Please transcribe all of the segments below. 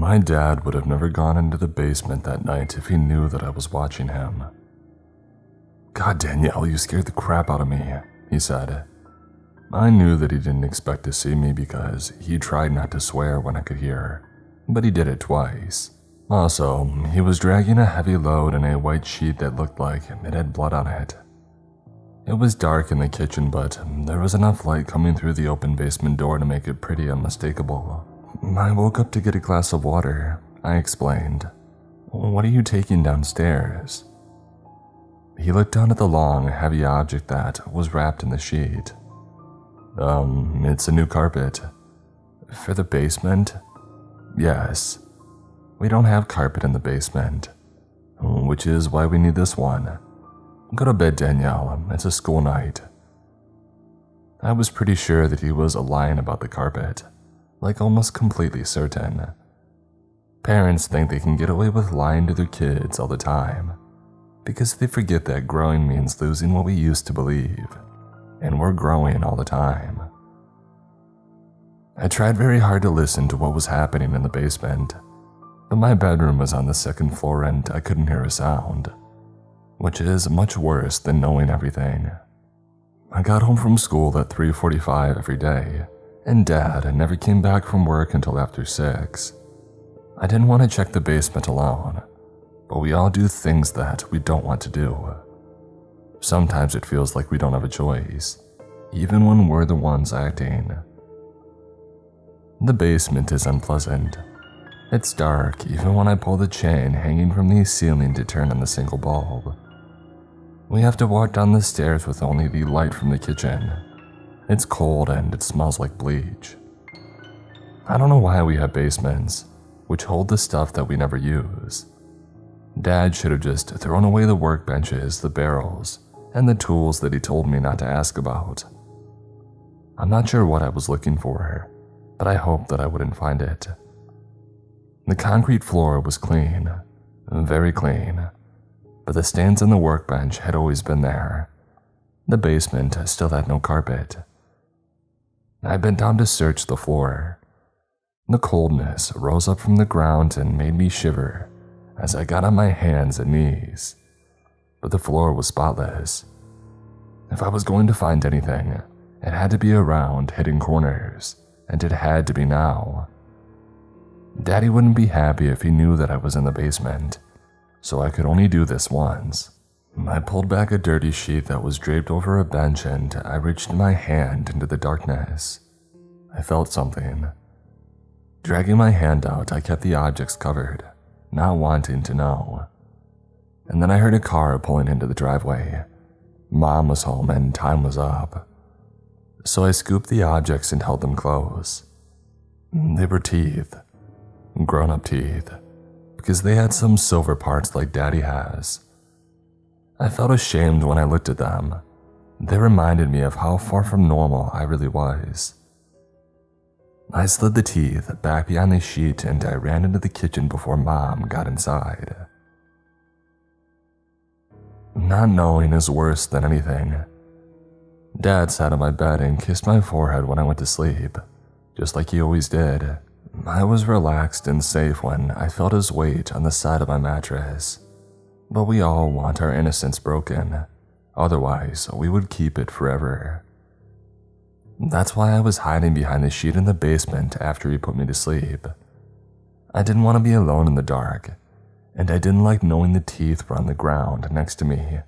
My dad would have never gone into the basement that night if he knew that I was watching him. God, Danielle, you scared the crap out of me, he said. I knew that he didn't expect to see me because he tried not to swear when I could hear, but he did it twice. Also, he was dragging a heavy load in a white sheet that looked like it had blood on it. It was dark in the kitchen, but there was enough light coming through the open basement door to make it pretty unmistakable. I woke up to get a glass of water, I explained. What are you taking downstairs? He looked down at the long, heavy object that was wrapped in the sheet. Um, it's a new carpet. For the basement? Yes. We don't have carpet in the basement, which is why we need this one. Go to bed, Danielle. It's a school night. I was pretty sure that he was a lying about the carpet, like almost completely certain. Parents think they can get away with lying to their kids all the time because they forget that growing means losing what we used to believe, and we're growing all the time. I tried very hard to listen to what was happening in the basement, but my bedroom was on the second floor and I couldn't hear a sound which is much worse than knowing everything. I got home from school at 3:45 every day, and dad never came back from work until after 6. I didn't want to check the basement alone, but we all do things that we don't want to do. Sometimes it feels like we don't have a choice, even when we're the ones acting. The basement is unpleasant. It's dark even when I pull the chain hanging from the ceiling to turn on the single bulb. We have to walk down the stairs with only the light from the kitchen. It's cold and it smells like bleach. I don't know why we have basements, which hold the stuff that we never use. Dad should have just thrown away the workbenches, the barrels, and the tools that he told me not to ask about. I'm not sure what I was looking for, but I hoped that I wouldn't find it. The concrete floor was clean, very clean, but the stands and the workbench had always been there. The basement still had no carpet. I bent down to search the floor. The coldness rose up from the ground and made me shiver as I got on my hands and knees. But the floor was spotless. If I was going to find anything, it had to be around hidden corners, and it had to be now. Daddy wouldn't be happy if he knew that I was in the basement, so I could only do this once. I pulled back a dirty sheet that was draped over a bench and I reached my hand into the darkness. I felt something. Dragging my hand out, I kept the objects covered, not wanting to know. And then I heard a car pulling into the driveway. Mom was home and time was up. So I scooped the objects and held them close. They were teeth, grown up teeth because they had some silver parts like Daddy has. I felt ashamed when I looked at them. They reminded me of how far from normal I really was. I slid the teeth back behind the sheet and I ran into the kitchen before Mom got inside. Not knowing is worse than anything. Dad sat on my bed and kissed my forehead when I went to sleep, just like he always did. I was relaxed and safe when I felt his weight on the side of my mattress. But we all want our innocence broken, otherwise, we would keep it forever. That's why I was hiding behind the sheet in the basement after he put me to sleep. I didn't want to be alone in the dark, and I didn't like knowing the teeth were on the ground next to me.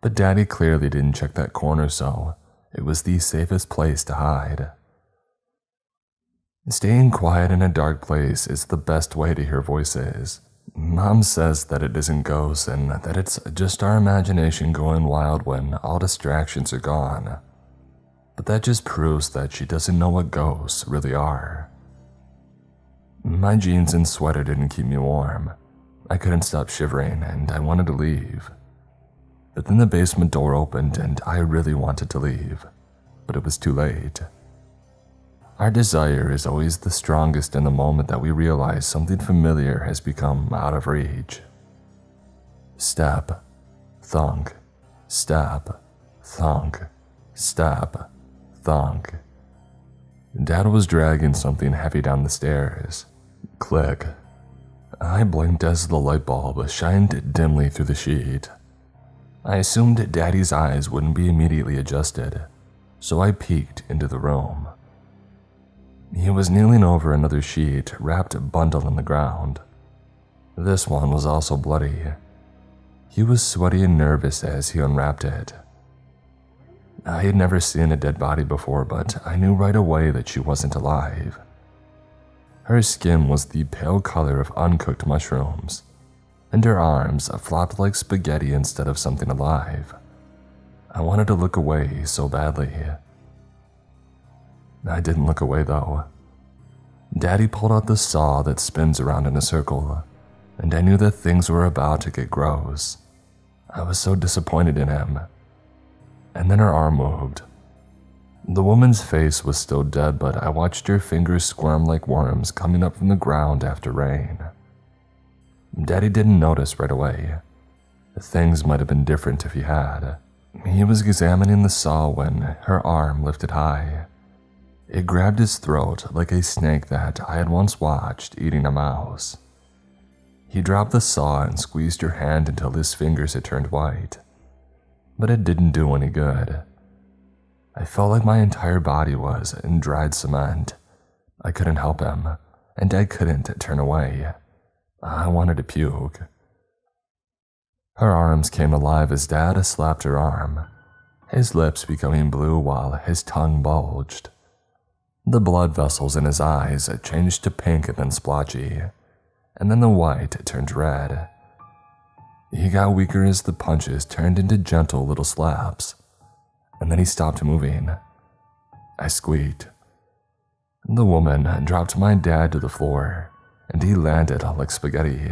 But Daddy clearly didn't check that corner, so it was the safest place to hide. Staying quiet in a dark place is the best way to hear voices. Mom says that it isn't ghosts and that it's just our imagination going wild when all distractions are gone. But that just proves that she doesn't know what ghosts really are. My jeans and sweater didn't keep me warm. I couldn't stop shivering and I wanted to leave. But then the basement door opened and I really wanted to leave, but it was too late. Our desire is always the strongest in the moment that we realize something familiar has become out of reach. Stab, thunk, stab, thunk, stab, thunk. Dad was dragging something heavy down the stairs, Click. I blinked as the light bulb shined dimly through the sheet. I assumed Daddy's eyes wouldn't be immediately adjusted, so I peeked into the room. He was kneeling over another sheet, wrapped bundle in the ground. This one was also bloody. He was sweaty and nervous as he unwrapped it. I had never seen a dead body before, but I knew right away that she wasn't alive. Her skin was the pale color of uncooked mushrooms, and her arms flopped like spaghetti instead of something alive. I wanted to look away so badly. I didn't look away though. Daddy pulled out the saw that spins around in a circle, and I knew that things were about to get gross. I was so disappointed in him. And then her arm moved. The woman's face was still dead, but I watched her fingers squirm like worms coming up from the ground after rain. Daddy didn't notice right away. Things might have been different if he had. He was examining the saw when her arm lifted high. It grabbed his throat like a snake that I had once watched eating a mouse. He dropped the saw and squeezed her hand until his fingers had turned white. But it didn't do any good. I felt like my entire body was in dried cement. I couldn't help him, and I couldn't turn away. I wanted to puke. Her arms came alive as Dad slapped her arm, his lips becoming blue while his tongue bulged. The blood vessels in his eyes changed to pink and then splotchy, and then the white turned red. He got weaker as the punches turned into gentle little slaps, and then he stopped moving. I squeaked. The woman dropped my dad to the floor, and he landed like spaghetti.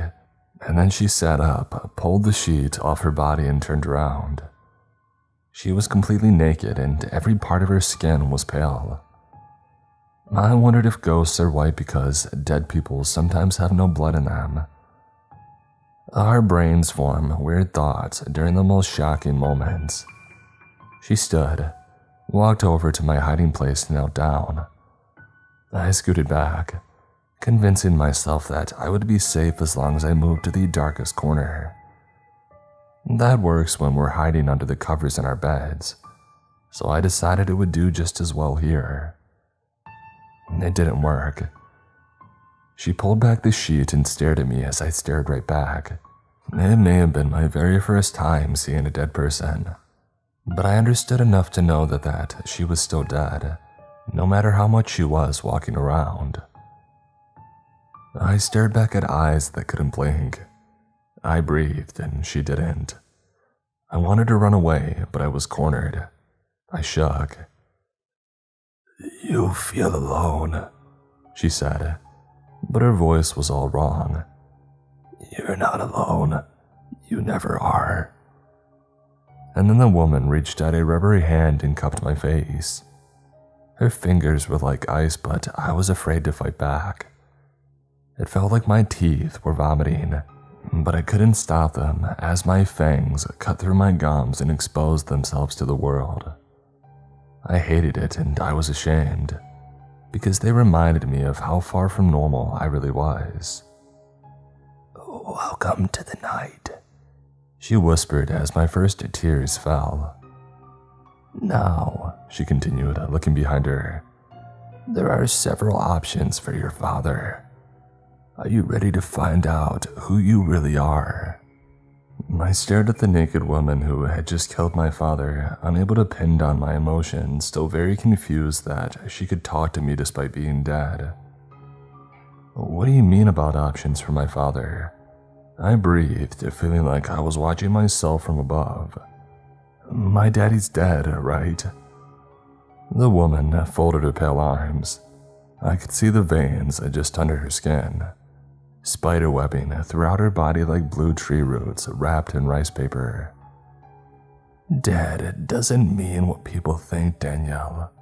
And then she sat up, pulled the sheet off her body, and turned around. She was completely naked, and every part of her skin was pale. I wondered if ghosts are white because dead people sometimes have no blood in them. Our brains form weird thoughts during the most shocking moments. She stood, walked over to my hiding place, and knelt down. I scooted back, convincing myself that I would be safe as long as I moved to the darkest corner. That works when we're hiding under the covers in our beds, so I decided it would do just as well here. It didn't work. She pulled back the sheet and stared at me as I stared right back. It may have been my very first time seeing a dead person, but I understood enough to know that, that she was still dead, no matter how much she was walking around. I stared back at eyes that couldn't blink. I breathed and she didn't. I wanted to run away, but I was cornered. I shook. You feel alone, she said, but her voice was all wrong. You're not alone. You never are. And then the woman reached out a rubbery hand and cupped my face. Her fingers were like ice, but I was afraid to fight back. It felt like my teeth were vomiting, but I couldn't stop them as my fangs cut through my gums and exposed themselves to the world. I hated it and I was ashamed because they reminded me of how far from normal I really was. Welcome to the night, she whispered as my first tears fell. Now, she continued, looking behind her, there are several options for your father. Are you ready to find out who you really are? I stared at the naked woman who had just killed my father, unable to pin down my emotions, still very confused that she could talk to me despite being dead. What do you mean about options for my father? I breathed, feeling like I was watching myself from above. My daddy's dead, right? The woman folded her pale arms. I could see the veins just under her skin spiderwebbing throughout her body like blue tree roots wrapped in rice paper. Dead it doesn't mean what people think, Danielle.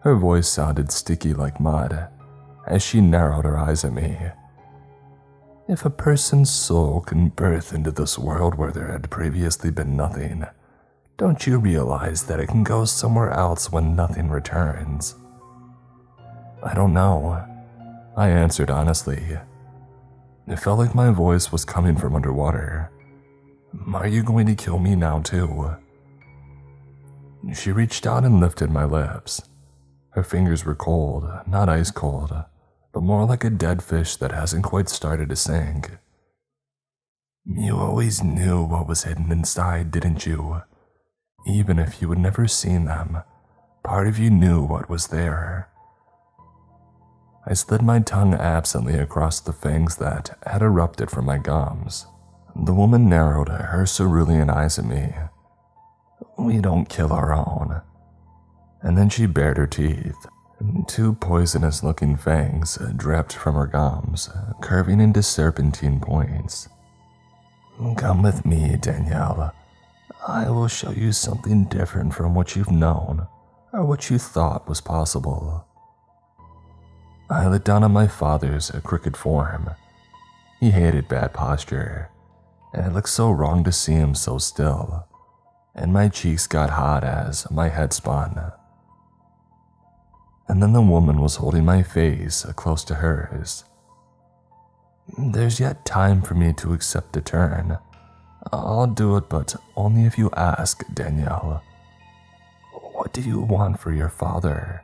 Her voice sounded sticky like mud as she narrowed her eyes at me. If a person's soul can birth into this world where there had previously been nothing, don't you realize that it can go somewhere else when nothing returns? I don't know. I answered honestly. It felt like my voice was coming from underwater. Are you going to kill me now, too? She reached out and lifted my lips. Her fingers were cold, not ice cold, but more like a dead fish that hasn't quite started to sink. You always knew what was hidden inside, didn't you? Even if you had never seen them, part of you knew what was there. I slid my tongue absently across the fangs that had erupted from my gums. The woman narrowed her cerulean eyes at me. We don't kill our own. And then she bared her teeth. Two poisonous looking fangs dripped from her gums, curving into serpentine points. Come with me, Danielle. I will show you something different from what you've known or what you thought was possible. I looked down on my father's crooked form. He hated bad posture, and it looked so wrong to see him so still, and my cheeks got hot as my head spun. And then the woman was holding my face close to hers. There's yet time for me to accept a turn. I'll do it, but only if you ask, Danielle. What do you want for your father?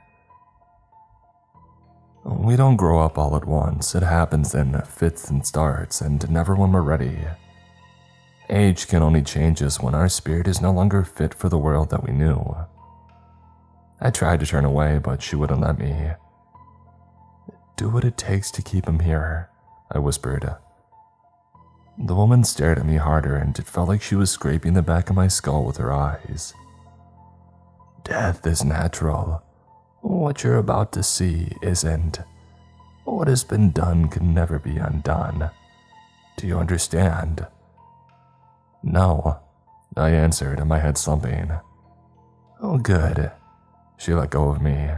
We don't grow up all at once. It happens in fits and starts, and never when we're ready. Age can only change us when our spirit is no longer fit for the world that we knew. I tried to turn away, but she wouldn't let me. Do what it takes to keep him here, I whispered. The woman stared at me harder, and it felt like she was scraping the back of my skull with her eyes. Death is natural. What you're about to see isn't. What has been done can never be undone. Do you understand? No, I answered, my head slumping. Oh, good. She let go of me.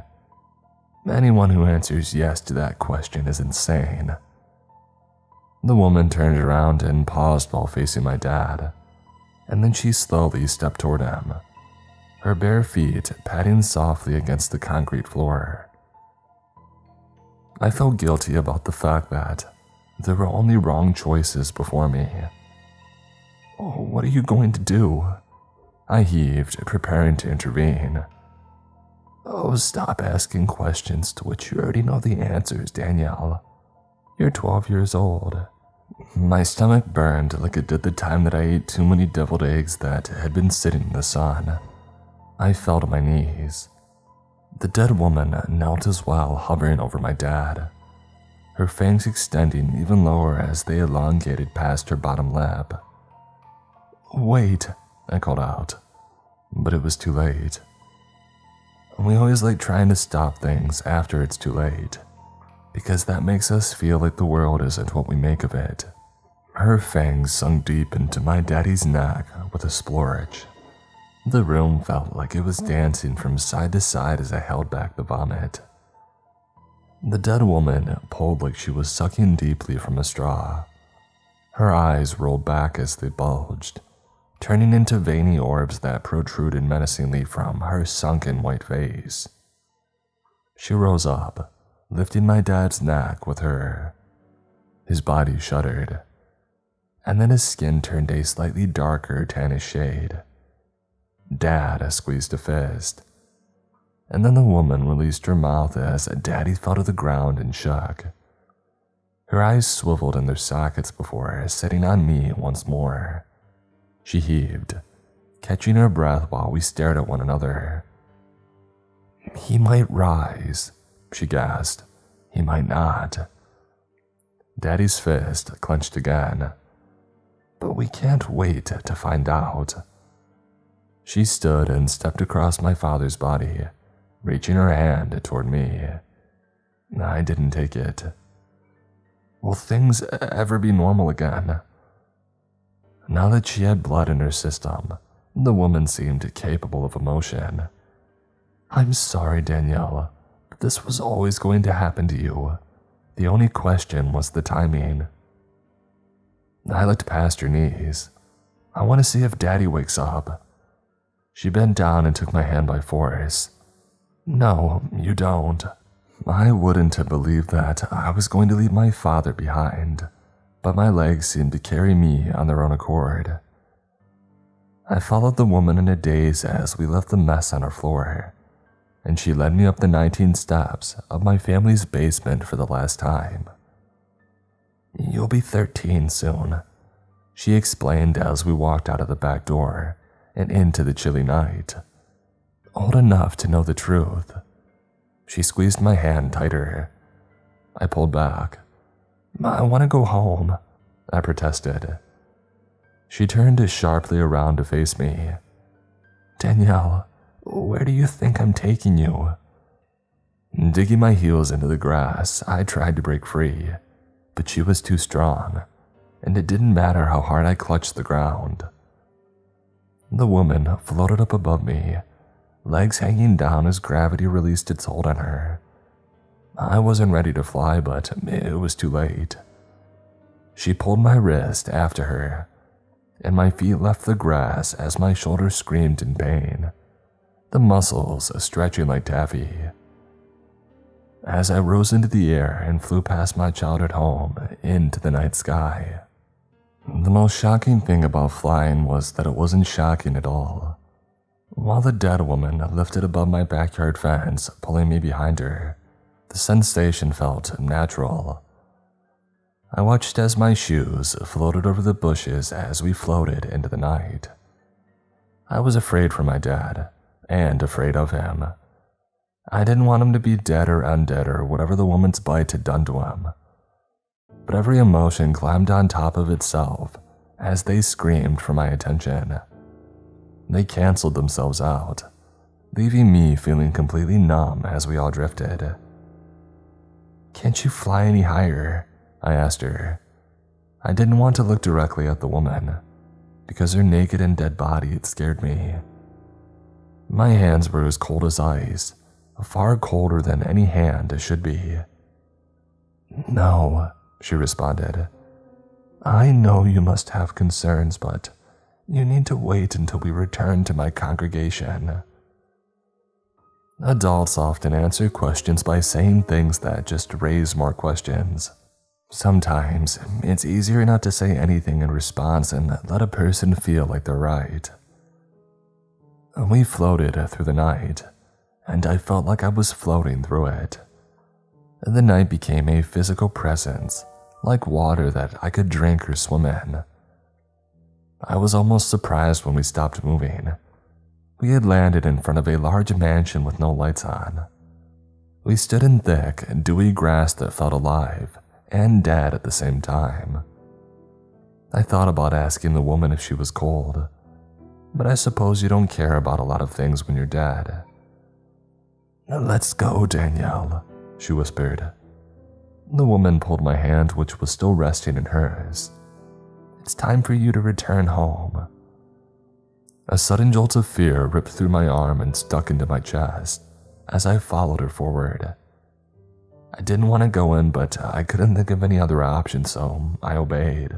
Anyone who answers yes to that question is insane. The woman turned around and paused while facing my dad, and then she slowly stepped toward him, her bare feet patting softly against the concrete floor. I felt guilty about the fact that there were only wrong choices before me. Oh, what are you going to do? I heaved, preparing to intervene. Oh, stop asking questions to which you already know the answers, Danielle. You're 12 years old. My stomach burned like it did the time that I ate too many deviled eggs that had been sitting in the sun. I fell to my knees. The dead woman knelt as well, hovering over my dad, her fangs extending even lower as they elongated past her bottom lip. Wait, I called out, but it was too late. We always like trying to stop things after it's too late because that makes us feel like the world isn't what we make of it. Her fangs sunk deep into my daddy's neck with a splurge. The room felt like it was dancing from side to side as I held back the vomit. The dead woman pulled like she was sucking deeply from a straw. Her eyes rolled back as they bulged, turning into veiny orbs that protruded menacingly from her sunken white face. She rose up, lifting my dad's neck with her. His body shuddered, and then his skin turned a slightly darker tannish shade. Dad I squeezed a fist, and then the woman released her mouth as Daddy fell to the ground and shook. Her eyes swiveled in their sockets before setting on me once more. She heaved, catching her breath while we stared at one another. He might rise, she gasped. He might not. Daddy's fist clenched again. But we can't wait to find out. She stood and stepped across my father's body, reaching her hand toward me. I didn't take it. Will things ever be normal again? Now that she had blood in her system, the woman seemed capable of emotion. I'm sorry, Danielle. But this was always going to happen to you. The only question was the timing. I looked past her knees. I want to see if Daddy wakes up. She bent down and took my hand by force. No, you don't. I wouldn't have believed that I was going to leave my father behind, but my legs seemed to carry me on their own accord. I followed the woman in a daze as we left the mess on our floor, and she led me up the 19 steps of my family's basement for the last time. You'll be 13 soon, she explained as we walked out of the back door and into the chilly night. Old enough to know the truth. She squeezed my hand tighter. I pulled back. I want to go home, I protested. She turned sharply around to face me. Danielle, where do you think I'm taking you? Digging my heels into the grass, I tried to break free, but she was too strong, and it didn't matter how hard I clutched the ground. The woman floated up above me, legs hanging down as gravity released its hold on her. I wasn't ready to fly, but it was too late. She pulled my wrist after her, and my feet left the grass as my shoulders screamed in pain, the muscles stretching like taffy. As I rose into the air and flew past my childhood home into the night sky. The most shocking thing about flying was that it wasn't shocking at all. While the dead woman lifted above my backyard fence, pulling me behind her, the sensation felt natural. I watched as my shoes floated over the bushes as we floated into the night. I was afraid for my dad, and afraid of him. I didn't want him to be dead or undead or whatever the woman's bite had done to him but every emotion climbed on top of itself as they screamed for my attention. They canceled themselves out, leaving me feeling completely numb as we all drifted. Can't you fly any higher? I asked her. I didn't want to look directly at the woman because her naked and dead body had scared me. My hands were as cold as ice, far colder than any hand should be. No, she responded. I know you must have concerns, but you need to wait until we return to my congregation. Adults often answer questions by saying things that just raise more questions. Sometimes it's easier not to say anything in response and let a person feel like they're right. We floated through the night, and I felt like I was floating through it. The night became a physical presence like water that I could drink or swim in. I was almost surprised when we stopped moving. We had landed in front of a large mansion with no lights on. We stood in thick, dewy grass that felt alive and dead at the same time. I thought about asking the woman if she was cold, but I suppose you don't care about a lot of things when you're dead. Let's go, Danielle, she whispered. The woman pulled my hand, which was still resting in hers. It's time for you to return home. A sudden jolt of fear ripped through my arm and stuck into my chest as I followed her forward. I didn't want to go in, but I couldn't think of any other option, so I obeyed.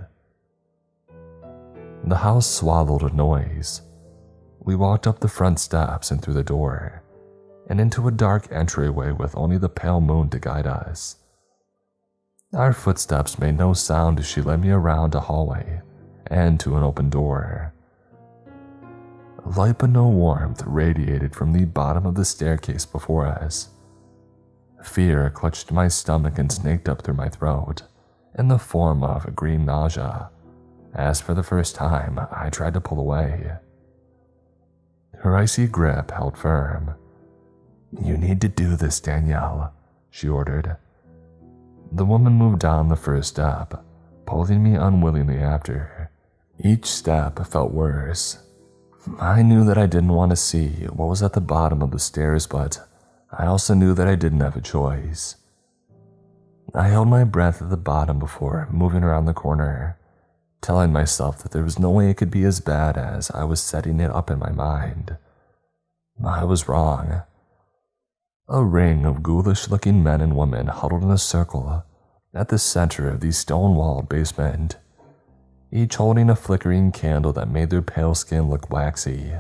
The house swallowed a noise. We walked up the front steps and through the door, and into a dark entryway with only the pale moon to guide us. Our footsteps made no sound as she led me around a hallway and to an open door. A Light but no warmth radiated from the bottom of the staircase before us. Fear clutched my stomach and snaked up through my throat in the form of a green nausea, as for the first time I tried to pull away. Her icy grip held firm. You need to do this, Danielle, she ordered. The woman moved down the first step, pulling me unwillingly after her. Each step felt worse. I knew that I didn't want to see what was at the bottom of the stairs, but I also knew that I didn't have a choice. I held my breath at the bottom before moving around the corner, telling myself that there was no way it could be as bad as I was setting it up in my mind. I was wrong. A ring of ghoulish looking men and women huddled in a circle at the center of the stone walled basement, each holding a flickering candle that made their pale skin look waxy.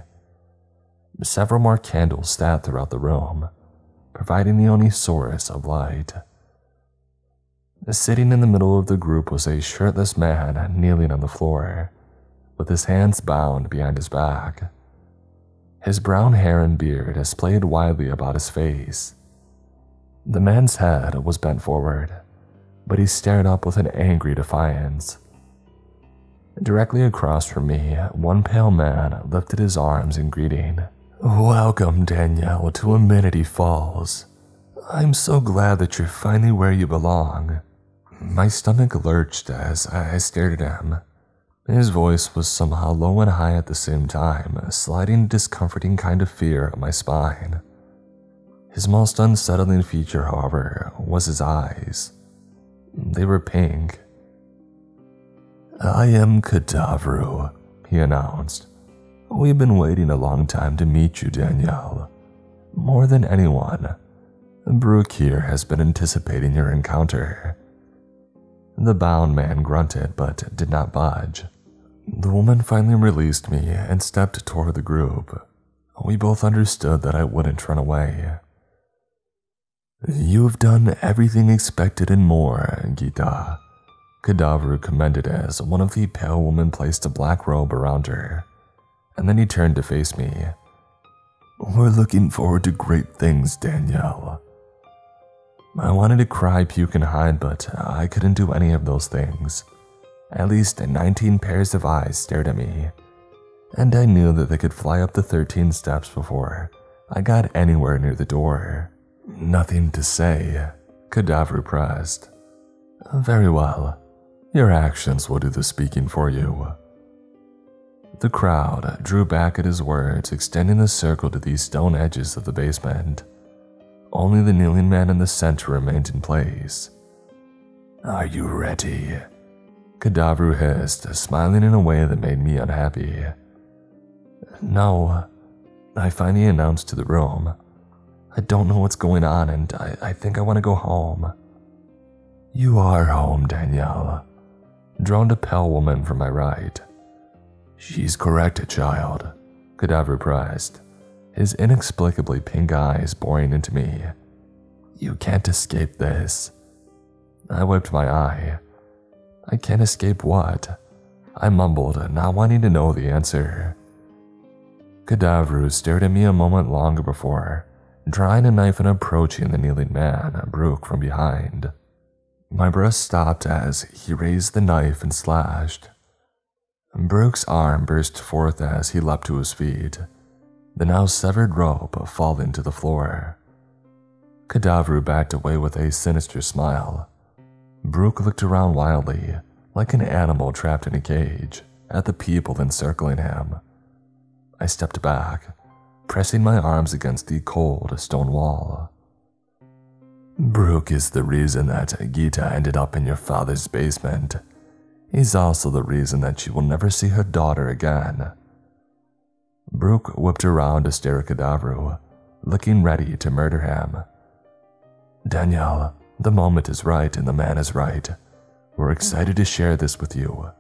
Several more candles sat throughout the room, providing the only source of light. Sitting in the middle of the group was a shirtless man kneeling on the floor, with his hands bound behind his back. His brown hair and beard splayed widely about his face. The man's head was bent forward, but he stared up with an angry defiance. Directly across from me, one pale man lifted his arms in greeting. Welcome, Danielle, to Amenity Falls. I'm so glad that you're finally where you belong. My stomach lurched as I stared at him. His voice was somehow low and high at the same time, a sliding discomforting kind of fear up my spine. His most unsettling feature, however, was his eyes. They were pink. I am Kadavru, he announced. We've been waiting a long time to meet you, Danielle. More than anyone, Brooke here has been anticipating your encounter. The bound man grunted but did not budge. The woman finally released me and stepped toward the group. We both understood that I wouldn't run away. You've done everything expected and more, Gita. Kadavru commended as one of the pale women placed a black robe around her, and then he turned to face me. We're looking forward to great things, Danielle. I wanted to cry, puke, and hide, but I couldn't do any of those things. At least 19 pairs of eyes stared at me, and I knew that they could fly up the 13 steps before I got anywhere near the door. Nothing to say, Kadavru pressed. Very well. Your actions will do the speaking for you. The crowd drew back at his words, extending the circle to the stone edges of the basement. Only the kneeling man in the center remained in place. Are you ready? Kadavru hissed, smiling in a way that made me unhappy. No, I finally announced to the room. I don't know what's going on and I, I think I want to go home. You are home, Danielle, droned a pale woman from my right. She's correct, child, Kadavru pressed his inexplicably pink eyes boring into me. You can't escape this. I wiped my eye. I can't escape what? I mumbled, not wanting to know the answer. Kadavru stared at me a moment longer before, drawing a knife and approaching the kneeling man, Brooke, from behind. My breath stopped as he raised the knife and slashed. Brooke's arm burst forth as he leapt to his feet the now severed rope falling to the floor. Kadavru backed away with a sinister smile. Brooke looked around wildly, like an animal trapped in a cage, at the people encircling him. I stepped back, pressing my arms against the cold stone wall. Brooke is the reason that Gita ended up in your father's basement. He's also the reason that she will never see her daughter again. Brooke whipped around to stare at Kadavru, looking ready to murder him. Danielle, the moment is right and the man is right. We're excited to share this with you.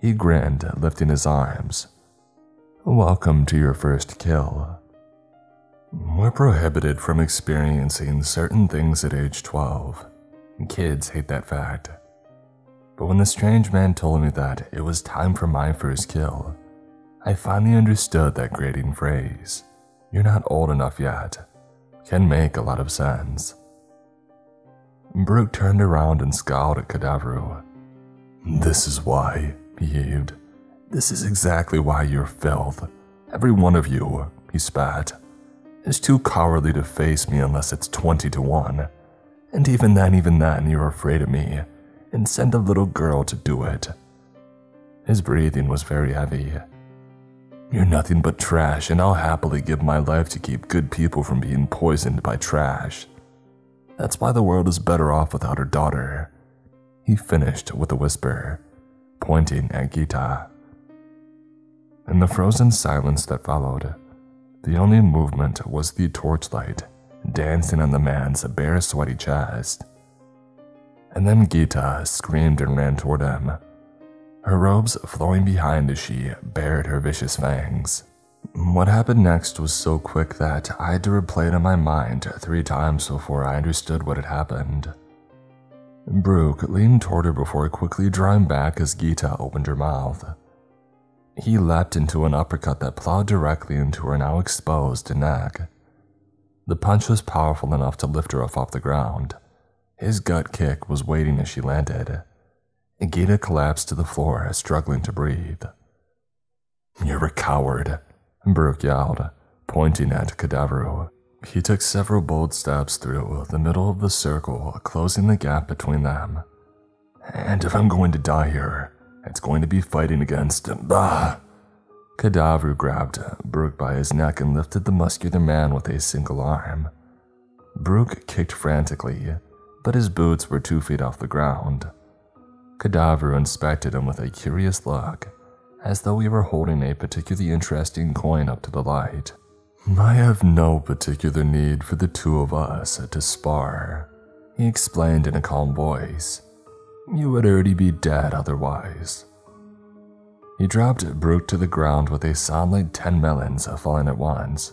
He grinned, lifting his arms. Welcome to your first kill. We're prohibited from experiencing certain things at age 12. Kids hate that fact. But when the strange man told me that it was time for my first kill, I finally understood that grating phrase, you're not old enough yet, can make a lot of sense. Brooke turned around and scowled at Kadavru. This is why, he heaved. This is exactly why you're filth. Every one of you, he spat, is too cowardly to face me unless it's 20 to 1. And even then, even then, you're afraid of me and send a little girl to do it. His breathing was very heavy, you're nothing but trash, and I'll happily give my life to keep good people from being poisoned by trash. That's why the world is better off without her daughter. He finished with a whisper, pointing at Gita. In the frozen silence that followed, the only movement was the torchlight dancing on the man's bare, sweaty chest. And then Gita screamed and ran toward him her robes flowing behind as she bared her vicious fangs. What happened next was so quick that I had to replay it in my mind three times before I understood what had happened. Brooke leaned toward her before quickly drawing back as Gita opened her mouth. He leapt into an uppercut that plowed directly into her now exposed neck. The punch was powerful enough to lift her off the ground. His gut kick was waiting as she landed. Gita collapsed to the floor, struggling to breathe. You're a coward, Brooke yelled, pointing at Cadaveru. He took several bold steps through the middle of the circle, closing the gap between them. And if I'm going to die here, it's going to be fighting against. Bah! Cadaver grabbed Brooke by his neck and lifted the muscular man with a single arm. Brooke kicked frantically, but his boots were two feet off the ground. Cadaver inspected him with a curious look, as though he were holding a particularly interesting coin up to the light. I have no particular need for the two of us to spar, he explained in a calm voice. You would already be dead otherwise. He dropped Brooke to the ground with a sound like ten melons falling at once.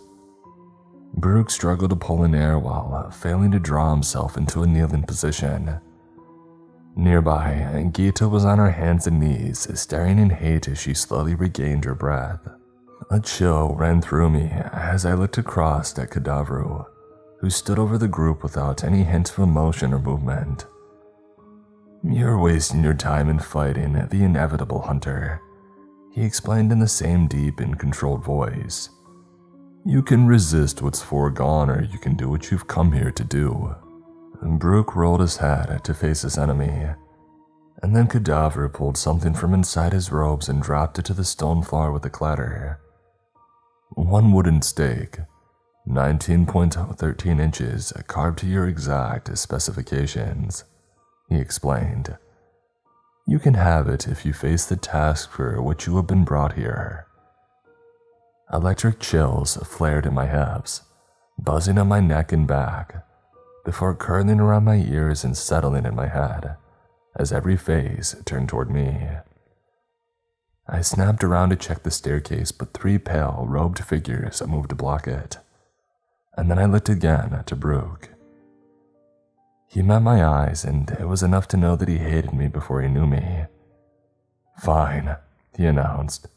Brooke struggled to pull in air while failing to draw himself into a kneeling position. Nearby, Gita was on her hands and knees, staring in hate as she slowly regained her breath. A chill ran through me as I looked across at Cadaveru, who stood over the group without any hint of emotion or movement. You're wasting your time in fighting the inevitable hunter, he explained in the same deep and controlled voice. You can resist what's foregone, or you can do what you've come here to do. Brooke rolled his head to face his enemy, and then Cadaver pulled something from inside his robes and dropped it to the stone floor with a clatter. One wooden stake, 19.13 inches, carved to your exact specifications, he explained. You can have it if you face the task for which you have been brought here. Electric chills flared in my hips, buzzing on my neck and back, before curling around my ears and settling in my head as every face turned toward me. I snapped around to check the staircase, but three pale, robed figures moved to block it. And then I looked again to Brooke. He met my eyes, and it was enough to know that he hated me before he knew me. Fine, he announced,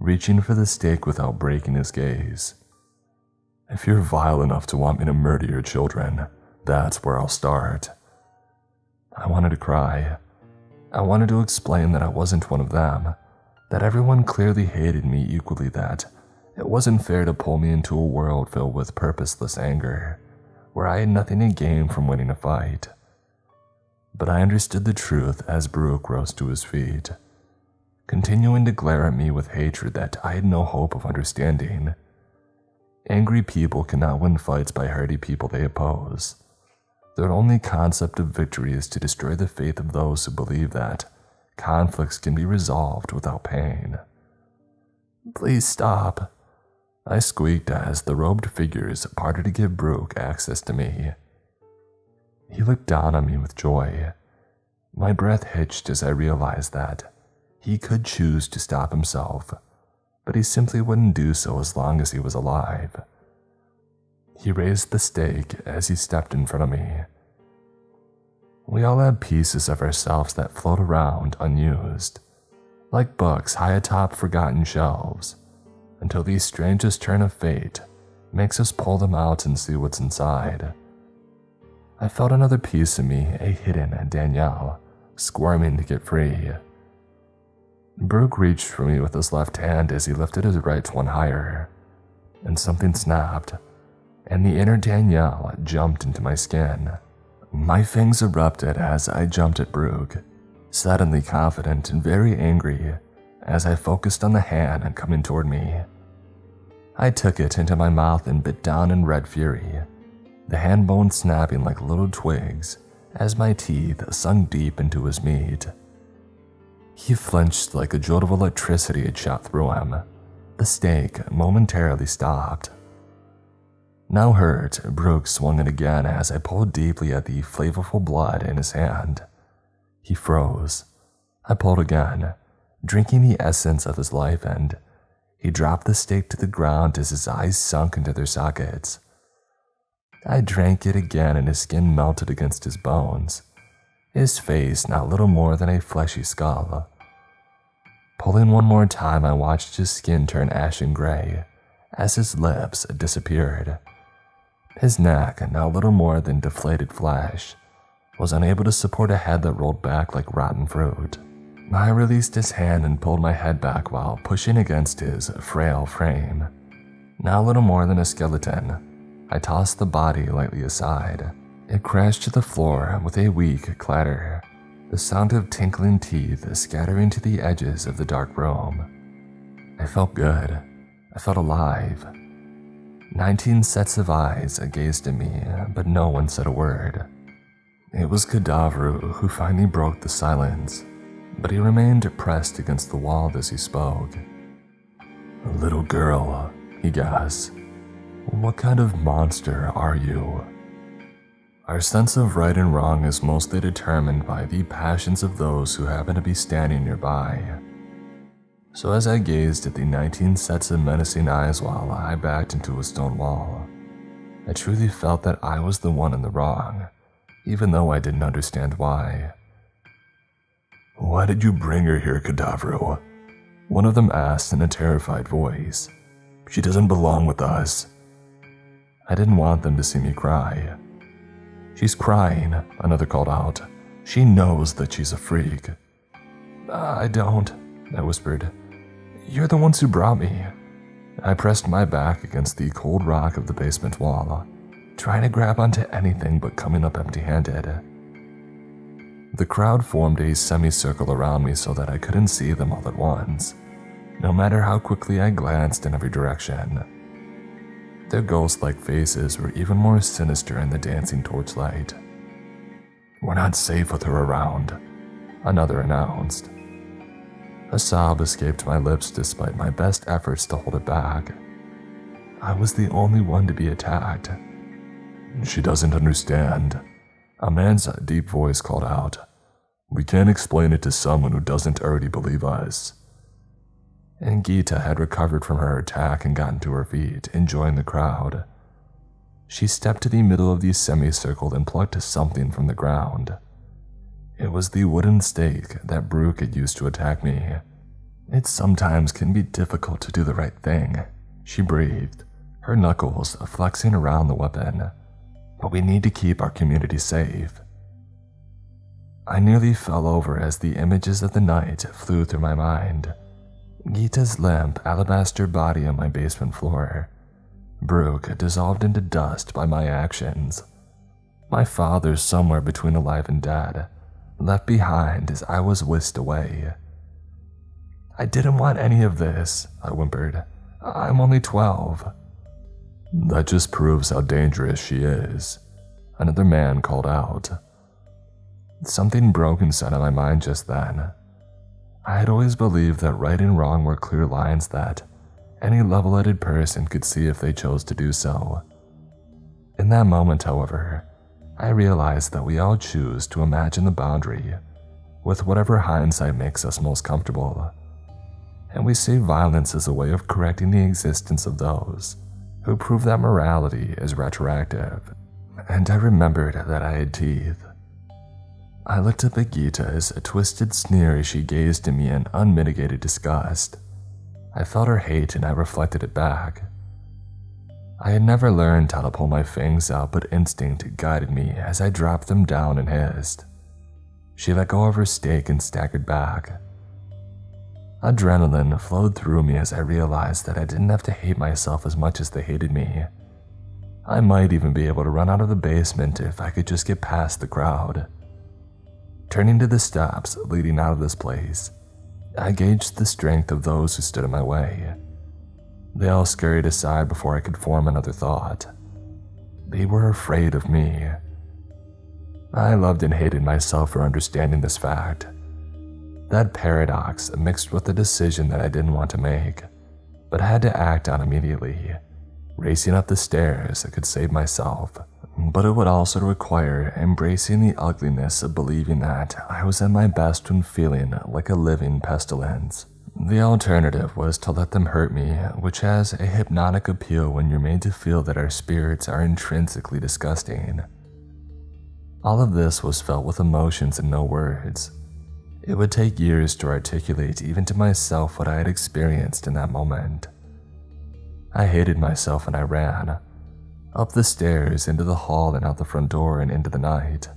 reaching for the stake without breaking his gaze. If you're vile enough to want me to murder your children, that's where I'll start. I wanted to cry. I wanted to explain that I wasn't one of them that everyone clearly hated me equally, that it wasn't fair to pull me into a world filled with purposeless anger, where I had nothing to gain from winning a fight. But I understood the truth as Brooke rose to his feet, continuing to glare at me with hatred that I had no hope of understanding. Angry people cannot win fights by hardy people they oppose. Their only concept of victory is to destroy the faith of those who believe that conflicts can be resolved without pain. Please stop. I squeaked as the robed figures parted to give Brooke access to me. He looked down on me with joy. My breath hitched as I realized that he could choose to stop himself, but he simply wouldn't do so as long as he was alive. He raised the stake as he stepped in front of me. We all have pieces of ourselves that float around unused, like books high atop forgotten shelves, until the strangest turn of fate makes us pull them out and see what's inside. I felt another piece of me, a hidden Danielle, squirming to get free. Brooke reached for me with his left hand as he lifted his right one higher, and something snapped, and the inner Danielle jumped into my skin. My fangs erupted as I jumped at Brooke, suddenly confident and very angry as I focused on the hand coming toward me. I took it into my mouth and bit down in red fury, the hand bones snapping like little twigs as my teeth sunk deep into his meat. He flinched like a jolt of electricity had shot through him. The stake momentarily stopped. Now hurt, Brooke swung it again as I pulled deeply at the flavorful blood in his hand. He froze. I pulled again, drinking the essence of his life, and He dropped the stake to the ground as his eyes sunk into their sockets. I drank it again and his skin melted against his bones, his face not little more than a fleshy skull. Pulling one more time, I watched his skin turn ashen gray as his lips disappeared. His neck, now little more than deflated flesh, was unable to support a head that rolled back like rotten fruit. I released his hand and pulled my head back while pushing against his frail frame. Now little more than a skeleton, I tossed the body lightly aside. It crashed to the floor with a weak clatter, the sound of tinkling teeth scattering to the edges of the dark room. I felt good. I felt alive. Nineteen sets of eyes gazed at me, but no one said a word. It was Kadavru who finally broke the silence, but he remained pressed against the wall as he spoke. Little girl, he gasped, what kind of monster are you? Our sense of right and wrong is mostly determined by the passions of those who happen to be standing nearby. So, as I gazed at the 19 sets of menacing eyes while I backed into a stone wall, I truly felt that I was the one in the wrong, even though I didn't understand why. Why did you bring her here, Kadavru? One of them asked in a terrified voice. She doesn't belong with us. I didn't want them to see me cry. She's crying, another called out. She knows that she's a freak. Ah, I don't, I whispered. You're the ones who brought me. I pressed my back against the cold rock of the basement wall, trying to grab onto anything but coming up empty handed. The crowd formed a semicircle around me so that I couldn't see them all at once, no matter how quickly I glanced in every direction. Their ghost like faces were even more sinister in the dancing torchlight. We're not safe with her around, another announced. A sob escaped my lips despite my best efforts to hold it back. I was the only one to be attacked. She doesn't understand. A man's deep voice called out. We can't explain it to someone who doesn't already believe us and Gita had recovered from her attack and gotten to her feet, enjoying the crowd. She stepped to the middle of the semicircle and plucked something from the ground. It was the wooden stake that Brooke had used to attack me. It sometimes can be difficult to do the right thing, she breathed, her knuckles flexing around the weapon. But we need to keep our community safe. I nearly fell over as the images of the night flew through my mind. Gita's limp, alabaster body on my basement floor. Brooke dissolved into dust by my actions. My father somewhere between alive and dead, left behind as I was whisked away. I didn't want any of this, I whimpered. I'm only 12. That just proves how dangerous she is, another man called out. Something broke inside of my mind just then. I had always believed that right and wrong were clear lines that any level headed person could see if they chose to do so. In that moment, however, I realized that we all choose to imagine the boundary with whatever hindsight makes us most comfortable. And we see violence as a way of correcting the existence of those who prove that morality is retroactive. And I remembered that I had teeth. I looked up Gita's a twisted sneer as she gazed at me in unmitigated disgust. I felt her hate and I reflected it back. I had never learned how to pull my fangs out, but instinct guided me as I dropped them down and hissed. She let go of her stake and staggered back. Adrenaline flowed through me as I realized that I didn't have to hate myself as much as they hated me. I might even be able to run out of the basement if I could just get past the crowd. Turning to the steps leading out of this place, I gauged the strength of those who stood in my way. They all scurried aside before I could form another thought. They were afraid of me. I loved and hated myself for understanding this fact. That paradox mixed with the decision that I didn't want to make, but had to act on immediately. Racing up the stairs, I could save myself but it would also require embracing the ugliness of believing that I was at my best when feeling like a living pestilence, The alternative was to let them hurt me, which has a hypnotic appeal when you're made to feel that our spirits are intrinsically disgusting. All of this was felt with emotions and no words. It would take years to articulate even to myself what I had experienced in that moment. I hated myself and I ran. Up the stairs, into the hall, and out the front door, and into the night.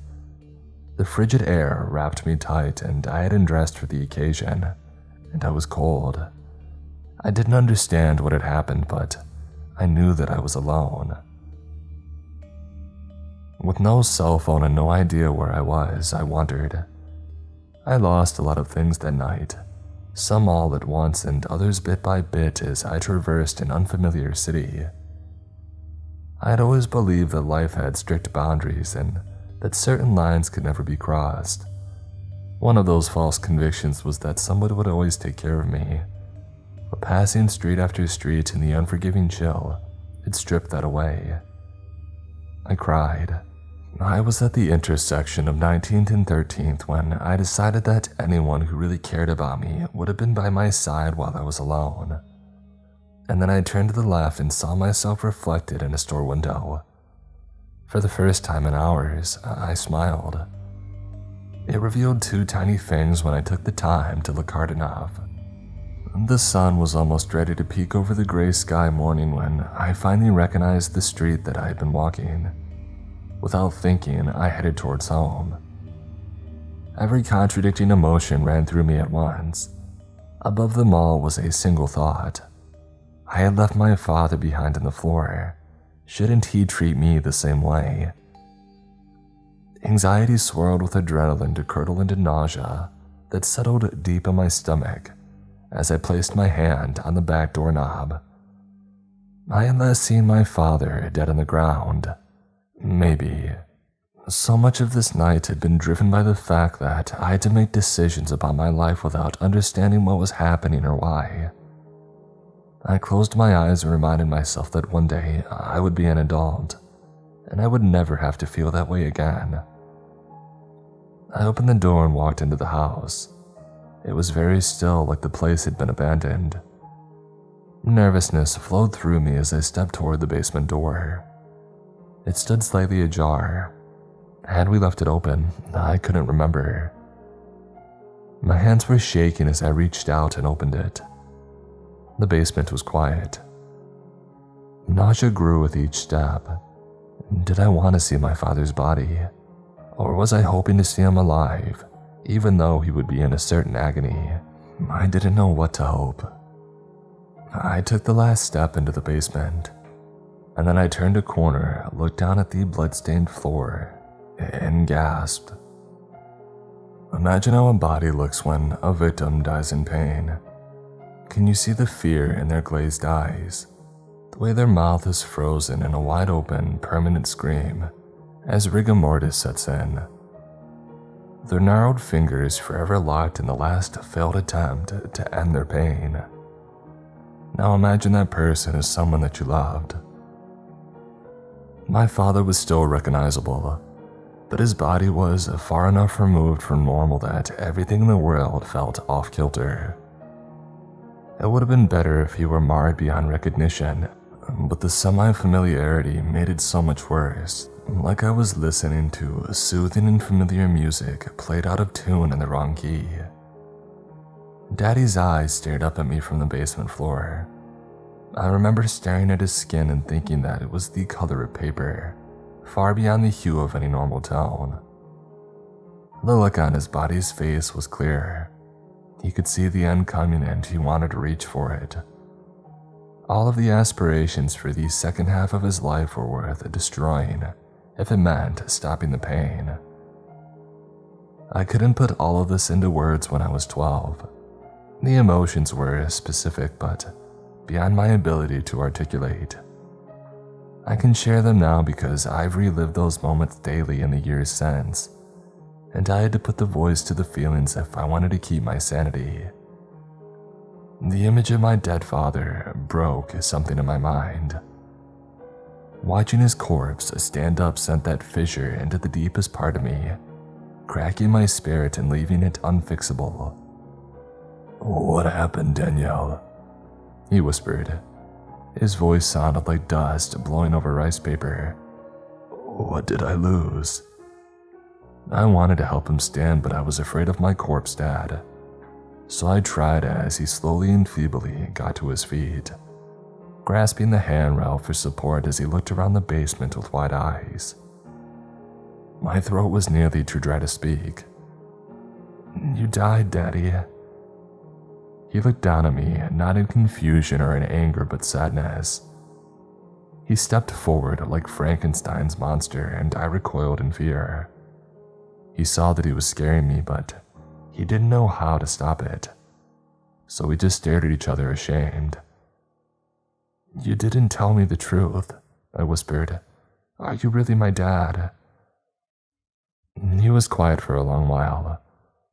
The frigid air wrapped me tight, and I had undressed for the occasion and I was cold. I didn't understand what had happened, but I knew that I was alone. With no cell phone and no idea where I was, I wondered. I lost a lot of things that night, some all at once and others bit by bit as I traversed an unfamiliar city. I had always believed that life had strict boundaries and that certain lines could never be crossed. One of those false convictions was that somebody would always take care of me. But passing street after street in the unforgiving chill, it stripped that away. I cried. I was at the intersection of 19th and 13th when I decided that anyone who really cared about me would have been by my side while I was alone. And then I turned to the left and saw myself reflected in a store window. For the first time in hours, I smiled. It revealed two tiny things when I took the time to look hard enough. The sun was almost ready to peek over the gray sky morning when I finally recognized the street that I had been walking. Without thinking, I headed towards home. Every contradicting emotion ran through me at once. Above them all was a single thought. I had left my father behind on the floor. Shouldn't he treat me the same way? Anxiety swirled with adrenaline to curdle into nausea that settled deep in my stomach as I placed my hand on the back doorknob. I had last seen my father dead on the ground. Maybe. So much of this night had been driven by the fact that I had to make decisions about my life without understanding what was happening or why. I closed my eyes and reminded myself that one day I would be an adult, and I would never have to feel that way again. I opened the door and walked into the house. It was very still, like the place had been abandoned. Nervousness flowed through me as I stepped toward the basement door. It stood slightly ajar. Had we left it open, I couldn't remember. My hands were shaking as I reached out and opened it. The basement was quiet. Nausea grew with each step. Did I want to see my father's body? Or was I hoping to see him alive, even though he would be in a certain agony? I didn't know what to hope. I took the last step into the basement, and then I turned a corner, looked down at the bloodstained floor, and gasped. Imagine how a body looks when a victim dies in pain. Can you see the fear in their glazed eyes? The way their mouth is frozen in a wide open, permanent scream as rigor mortis sets in. Their gnarled fingers forever locked in the last failed attempt to end their pain. Now imagine that person as someone that you loved. My father was still recognizable, but his body was far enough removed from normal that everything in the world felt off kilter. It would have been better if he were marred beyond recognition, but the semi familiarity made it so much worse like I was listening to soothing and familiar music played out of tune in the wrong key. Daddy's eyes stared up at me from the basement floor. I remember staring at his skin and thinking that it was the color of paper, far beyond the hue of any normal tone. The look on his body's face was clear. He could see the end coming and he wanted to reach for it. All of the aspirations for the second half of his life were worth destroying if it meant stopping the pain. I couldn't put all of this into words when I was 12. The emotions were specific, but beyond my ability to articulate. I can share them now because I've relived those moments daily in the years since, and I had to put the voice to the feelings if I wanted to keep my sanity. The image of my dead father broke something in my mind. Watching his corpse a stand up sent that fissure into the deepest part of me, cracking my spirit and leaving it unfixable. What happened, Danielle? He whispered. His voice sounded like dust blowing over rice paper. What did I lose? I wanted to help him stand, but I was afraid of my corpse dad. So I tried as he slowly and feebly got to his feet, grasping the handrail for support as he looked around the basement with wide eyes. My throat was nearly too dry to speak. You died, Daddy. He looked down at me, not in confusion or in anger, but sadness. He stepped forward like Frankenstein's monster, and I recoiled in fear. He saw that he was scaring me, but he didn't know how to stop it. So we just stared at each other ashamed. You didn't tell me the truth, I whispered. Are you really my dad? He was quiet for a long while.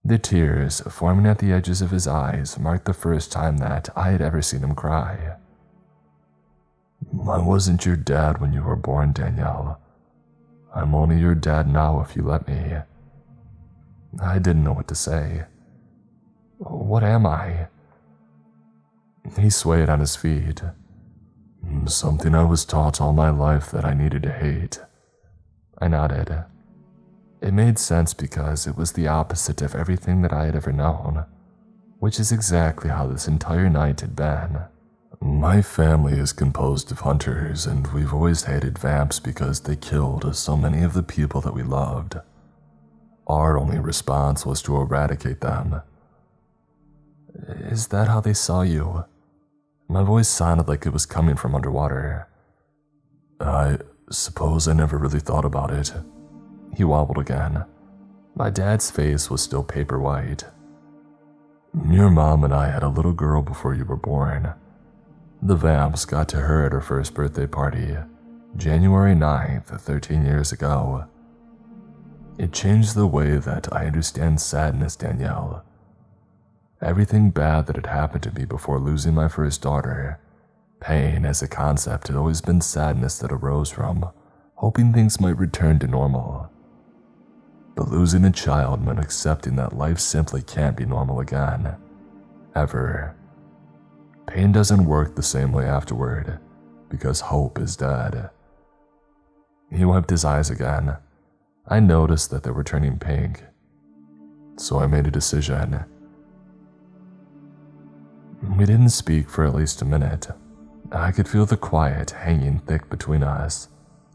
The tears forming at the edges of his eyes marked the first time that I had ever seen him cry. I wasn't your dad when you were born, Danielle. I'm only your dad now if you let me. I didn't know what to say. What am I? He swayed on his feet. Mm, something I was taught all my life that I needed to hate. I nodded. It made sense because it was the opposite of everything that I had ever known, which is exactly how this entire night had been. My family is composed of hunters, and we've always hated vamps because they killed so many of the people that we loved. Our only response was to eradicate them. Is that how they saw you? My voice sounded like it was coming from underwater. I suppose I never really thought about it. He wobbled again. My dad's face was still paper white. Your mom and I had a little girl before you were born. The Vamps got to her at her first birthday party, January 9th, 13 years ago. It changed the way that I understand sadness, Danielle. Everything bad that had happened to me before losing my first daughter, pain as a concept had always been sadness that arose from hoping things might return to normal. But losing a child meant accepting that life simply can't be normal again. Ever. Pain doesn't work the same way afterward, because hope is dead. He wiped his eyes again I noticed that they were turning pink. So I made a decision. We didn't speak for at least a minute. I could feel the quiet hanging thick between us,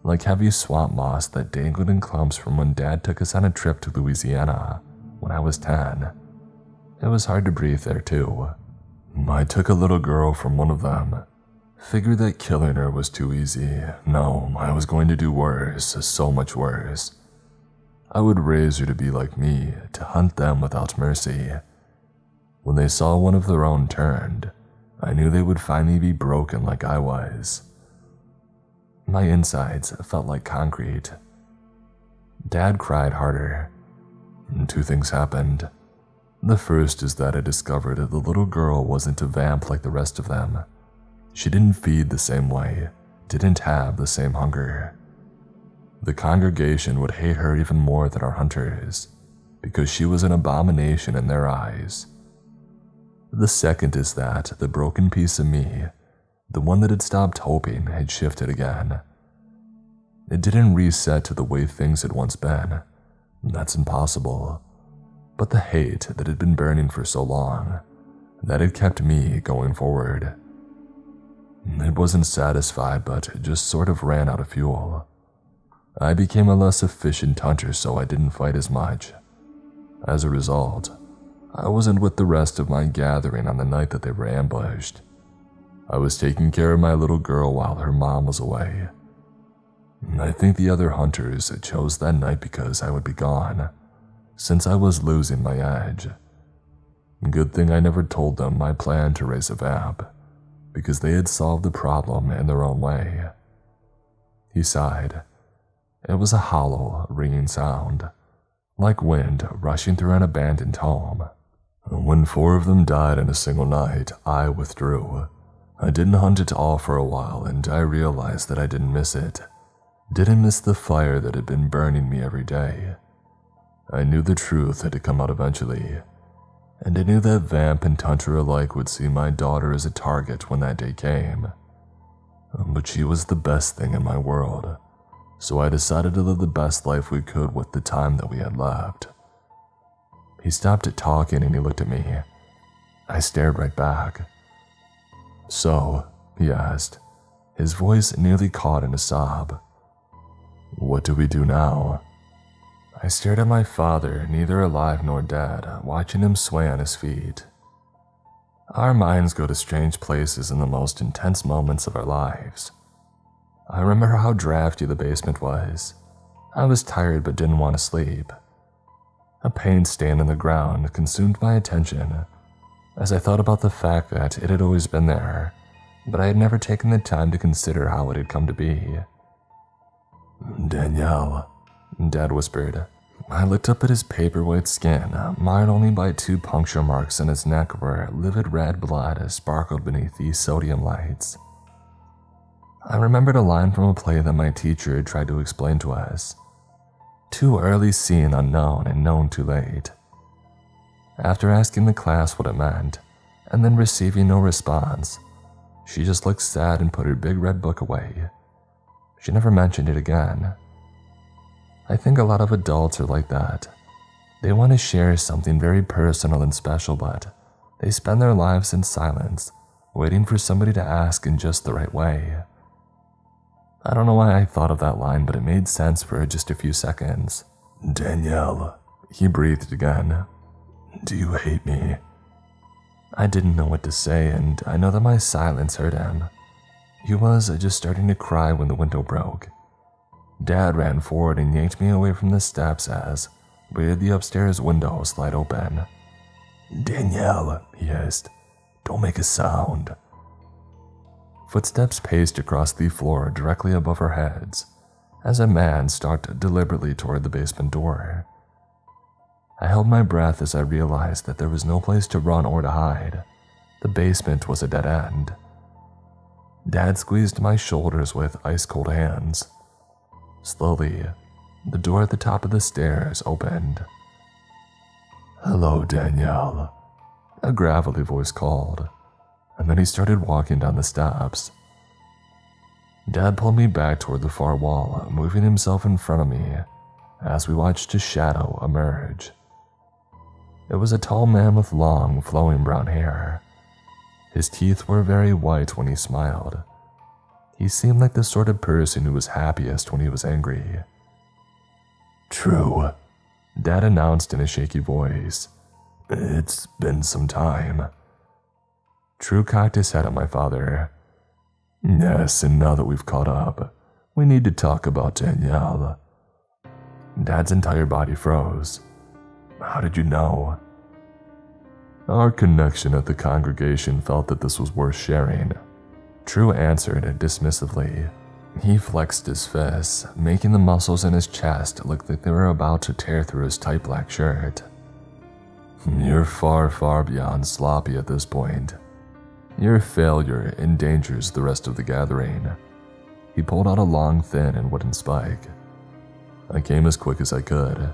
like heavy swamp moss that dangled in clumps from when Dad took us on a trip to Louisiana when I was 10. It was hard to breathe there, too. I took a little girl from one of them. Figured that killing her was too easy. No, I was going to do worse, so much worse. I would raise her to be like me, to hunt them without mercy. When they saw one of their own turned, I knew they would finally be broken like I was. My insides felt like concrete. Dad cried harder. Two things happened. The first is that I discovered that the little girl wasn't a vamp like the rest of them. She didn't feed the same way, didn't have the same hunger the congregation would hate her even more than our hunters, because she was an abomination in their eyes. The second is that the broken piece of me, the one that had stopped hoping, had shifted again. It didn't reset to the way things had once been. That's impossible. But the hate that had been burning for so long, that had kept me going forward. It wasn't satisfied, but just sort of ran out of fuel. I became a less efficient hunter, so I didn't fight as much. As a result, I wasn't with the rest of my gathering on the night that they were ambushed. I was taking care of my little girl while her mom was away. I think the other hunters chose that night because I would be gone, since I was losing my edge. Good thing I never told them my plan to raise a vamp, because they had solved the problem in their own way. He sighed it was a hollow, ringing sound, like wind rushing through an abandoned home. When four of them died in a single night, I withdrew. I didn't hunt at all for a while, and I realized that I didn't miss it. Didn't miss the fire that had been burning me every day. I knew the truth had to come out eventually, and I knew that Vamp and Hunter alike would see my daughter as a target when that day came. Um, but she was the best thing in my world, so I decided to live the best life we could with the time that we had left. He stopped talking and he looked at me. I stared right back. So, he asked, his voice nearly caught in a sob. What do we do now? I stared at my father, neither alive nor dead, watching him sway on his feet. Our minds go to strange places in the most intense moments of our lives. I remember how drafty the basement was. I was tired but didn't want to sleep. A paint stain on the ground consumed my attention as I thought about the fact that it had always been there, but I had never taken the time to consider how it had come to be. Danielle, Dad whispered. I looked up at his paper-white skin, marred only by two puncture marks in his neck where livid red blood sparkled beneath the sodium lights. I remembered a line from a play that my teacher had tried to explain to us. Too early seen unknown and known too late. After asking the class what it meant, and then receiving no response, she just looked sad and put her big red book away. She never mentioned it again. I think a lot of adults are like that. They want to share something very personal and special, but they spend their lives in silence, waiting for somebody to ask in just the right way. I don't know why I thought of that line, but it made sense for just a few seconds. Danielle, he breathed again. Do you hate me? I didn't know what to say, and I know that my silence hurt him. He was just starting to cry when the window broke. Dad ran forward and yanked me away from the steps as we heard the upstairs window slide open. Danielle, he hissed, don't make a sound. Footsteps paced across the floor directly above our heads as a man stalked deliberately toward the basement door. I held my breath as I realized that there was no place to run or to hide. The basement was a dead end. Dad squeezed my shoulders with ice cold hands. Slowly, the door at the top of the stairs opened. Hello, Danielle, a gravelly voice called, and then he started walking down the steps. Dad pulled me back toward the far wall, moving himself in front of me as we watched a shadow emerge. It was a tall man with long, flowing brown hair. His teeth were very white when he smiled. He seemed like the sort of person who was happiest when he was angry. True, Dad announced in a shaky voice. It's been some time. True cocked his head at my father. Yes, and now that we've caught up, we need to talk about Danielle. Dad's entire body froze. How did you know? Our connection at the congregation felt that this was worth sharing. True answered dismissively. He flexed his fists, making the muscles in his chest look like they were about to tear through his tight black shirt. You're far, far beyond sloppy at this point. Your failure endangers the rest of the gathering. He pulled out a long, thin, and wooden spike. I came as quick as I could,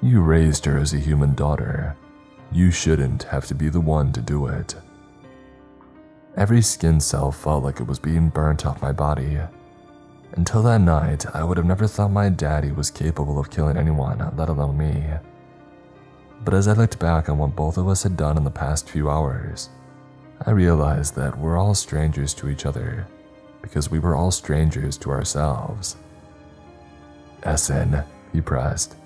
you raised her as a human daughter. You shouldn't have to be the one to do it. Every skin cell felt like it was being burnt off my body. Until that night, I would have never thought my daddy was capable of killing anyone, let alone me. But as I looked back on what both of us had done in the past few hours, I realized that we're all strangers to each other because we were all strangers to ourselves. Essen, he pressed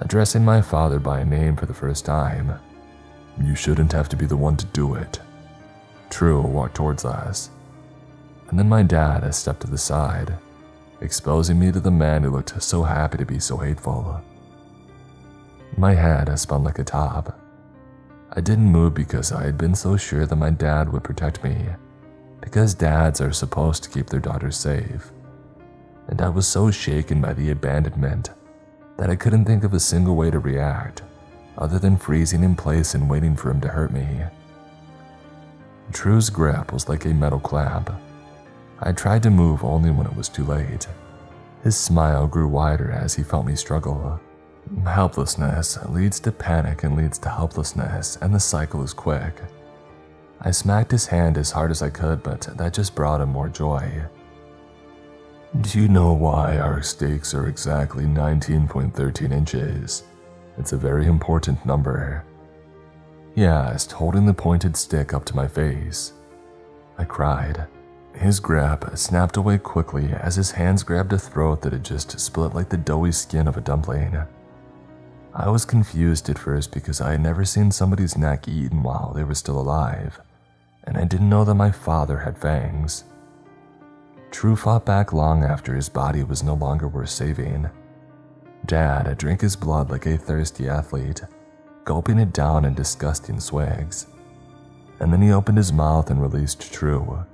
addressing my father by name for the first time. You shouldn't have to be the one to do it. True walked towards us, and then my dad has stepped to the side, exposing me to the man who looked so happy to be so hateful. My head has spun like a top. I didn't move because I had been so sure that my dad would protect me, because dads are supposed to keep their daughters safe. And I was so shaken by the abandonment that I couldn't think of a single way to react other than freezing in place and waiting for him to hurt me. True's grip was like a metal clamp. I tried to move only when it was too late. His smile grew wider as he felt me struggle. Helplessness leads to panic and leads to helplessness, and the cycle is quick. I smacked his hand as hard as I could, but that just brought him more joy. Do you know why our stakes are exactly 19.13 inches? It's a very important number. He asked, holding the pointed stick up to my face. I cried. His grip snapped away quickly as his hands grabbed a throat that had just split like the doughy skin of a dumpling. I was confused at first because I had never seen somebody's neck eaten while they were still alive, and I didn't know that my father had fangs. True fought back long after his body was no longer worth saving. Dad I drank his blood like a thirsty athlete, gulping it down in disgusting swigs. And then he opened his mouth and released True,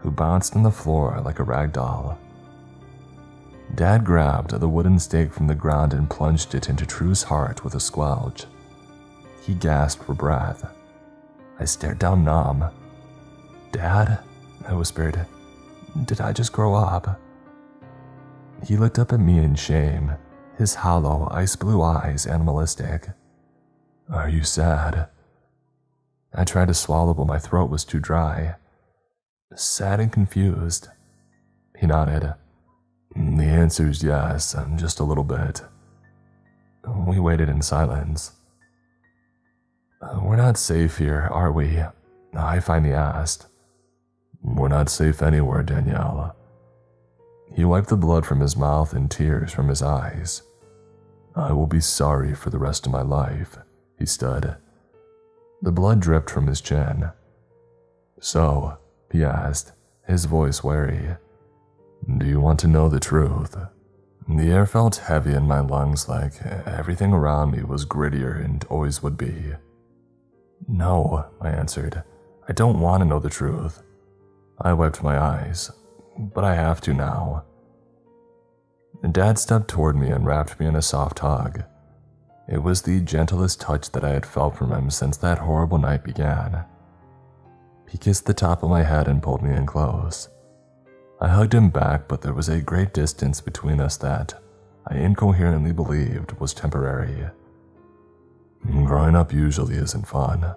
who bounced on the floor like a rag doll. Dad grabbed the wooden stake from the ground and plunged it into True's heart with a squelch. He gasped for breath. I stared down numb. Dad? I whispered. Did I just grow up? He looked up at me in shame, his hollow, ice blue eyes animalistic. Are you sad? I tried to swallow, but my throat was too dry. Sad and confused. He nodded. The answer is yes, just a little bit. We waited in silence. We're not safe here, are we? I finally asked. We're not safe anywhere, Danielle. He wiped the blood from his mouth and tears from his eyes. I will be sorry for the rest of my life, he stood. The blood dripped from his chin. So, he asked, his voice wary. Do you want to know the truth? The air felt heavy in my lungs like everything around me was grittier and always would be. No, I answered. I don't want to know the truth. I wiped my eyes, but I have to now. Dad stepped toward me and wrapped me in a soft hug. It was the gentlest touch that I had felt from him since that horrible night began. He kissed the top of my head and pulled me in close. I hugged him back, but there was a great distance between us that I incoherently believed was temporary. Growing up usually isn't fun,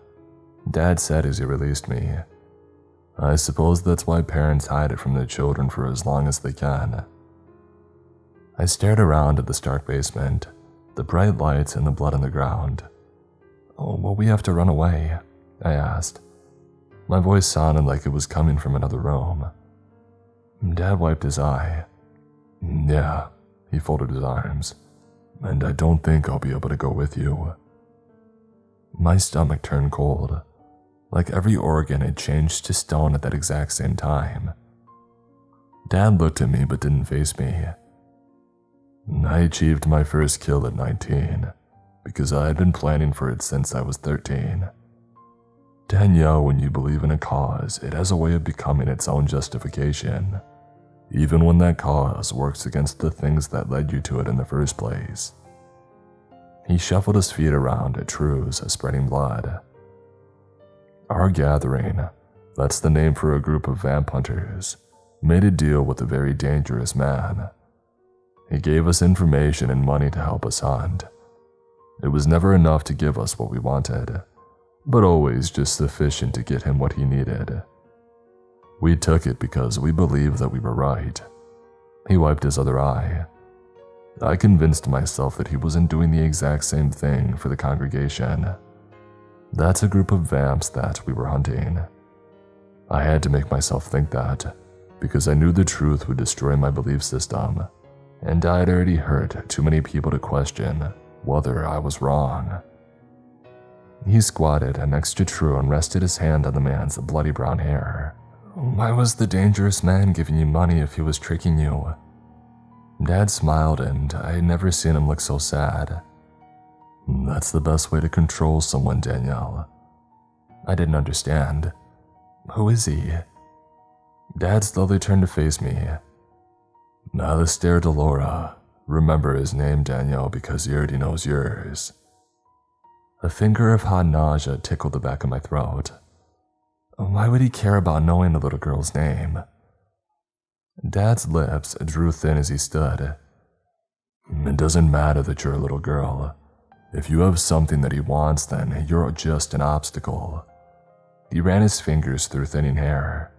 Dad said as he released me. I suppose that's why parents hide it from their children for as long as they can. I stared around at the stark basement, the bright lights and the blood on the ground. Oh, will we have to run away? I asked. My voice sounded like it was coming from another room. Dad wiped his eye. Yeah, he folded his arms. And I don't think I'll be able to go with you. My stomach turned cold. Like every organ, had changed to stone at that exact same time. Dad looked at me but didn't face me. I achieved my first kill at 19 because I had been planning for it since I was 13. Danielle, when you believe in a cause, it has a way of becoming its own justification even when that cause works against the things that led you to it in the first place. He shuffled his feet around at True's spreading blood. Our gathering, that's the name for a group of vamp hunters, made a deal with a very dangerous man. He gave us information and money to help us hunt. It was never enough to give us what we wanted, but always just sufficient to get him what he needed. We took it because we believed that we were right. He wiped his other eye. I convinced myself that he wasn't doing the exact same thing for the congregation. That's a group of vamps that we were hunting. I had to make myself think that, because I knew the truth would destroy my belief system, and I had already hurt too many people to question whether I was wrong. He squatted next to True and rested his hand on the man's bloody brown hair. Why was the dangerous man giving you money if he was tricking you? Dad smiled, and I had never seen him look so sad. That's the best way to control someone, Danielle. I didn't understand. Who is he? Dad slowly turned to face me. Alistair Delora. Remember his name, Danielle, because he already knows yours. A finger of hot nausea tickled the back of my throat. Why would he care about knowing the little girl's name? Dad's lips drew thin as he stood. It doesn't matter that you're a little girl. If you have something that he wants, then you're just an obstacle. He ran his fingers through thinning hair.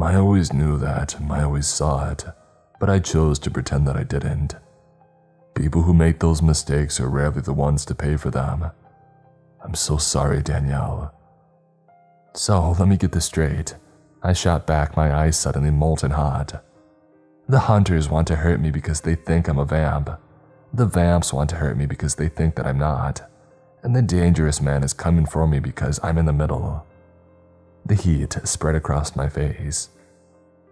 I always knew that, I always saw it, but I chose to pretend that I didn't. People who make those mistakes are rarely the ones to pay for them. I'm so sorry, Danielle. So, let me get this straight. I shot back, my eyes suddenly molten hot. The hunters want to hurt me because they think I'm a vamp. The vamps want to hurt me because they think that I'm not. And the dangerous man is coming for me because I'm in the middle. The heat spread across my face.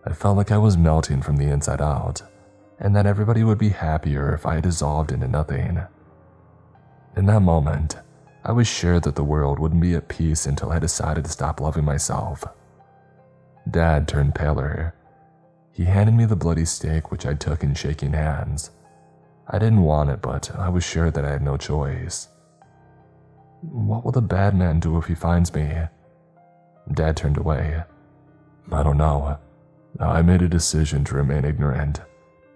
I felt like I was melting from the inside out, and that everybody would be happier if I dissolved into nothing. In that moment, I was sure that the world wouldn't be at peace until I decided to stop loving myself. Dad turned paler. He handed me the bloody stake, which I took in shaking hands. I didn't want it, but I was sure that I had no choice. What will the bad man do if he finds me? Dad turned away. I don't know. I made a decision to remain ignorant.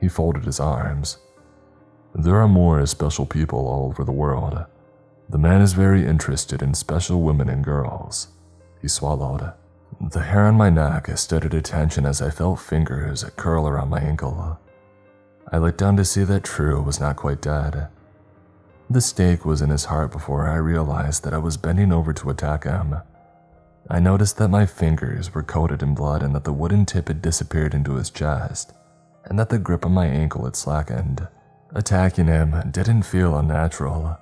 He folded his arms. There are more special people all over the world. The man is very interested in special women and girls. He swallowed. The hair on my neck stood at attention as I felt fingers curl around my ankle. I looked down to see that True was not quite dead. The stake was in his heart before I realized that I was bending over to attack him. I noticed that my fingers were coated in blood and that the wooden tip had disappeared into his chest, and that the grip on my ankle had slackened. Attacking him didn't feel unnatural.